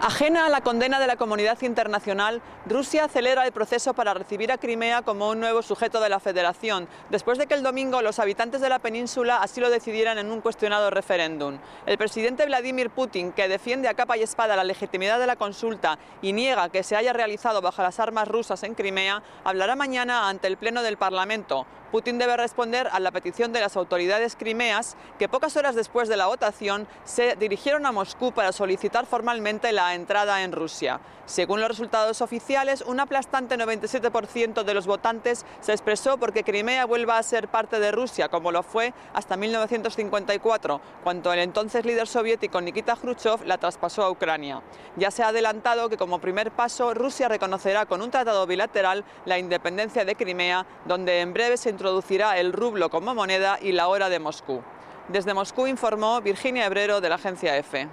Ajena a la condena de la comunidad internacional, Rusia acelera el proceso para recibir a Crimea como un nuevo sujeto de la Federación, después de que el domingo los habitantes de la península así lo decidieran en un cuestionado referéndum. El presidente Vladimir Putin, que defiende a capa y espada la legitimidad de la consulta y niega que se haya realizado bajo las armas rusas en Crimea, hablará mañana ante el Pleno del Parlamento. Putin debe responder a la petición de las autoridades crimeas que pocas horas después de la votación se dirigieron a Moscú para solicitar formalmente la entrada en Rusia. Según los resultados oficiales, un aplastante 97% de los votantes se expresó porque Crimea vuelva a ser parte de Rusia, como lo fue hasta 1954, cuando el entonces líder soviético Nikita Khrushchev la traspasó a Ucrania. Ya se ha adelantado que como primer paso Rusia reconocerá con un tratado bilateral la independencia de Crimea, donde en breve se introducirá el rublo como moneda y la hora de Moscú. Desde Moscú informó Virginia Hebrero de la agencia EFE.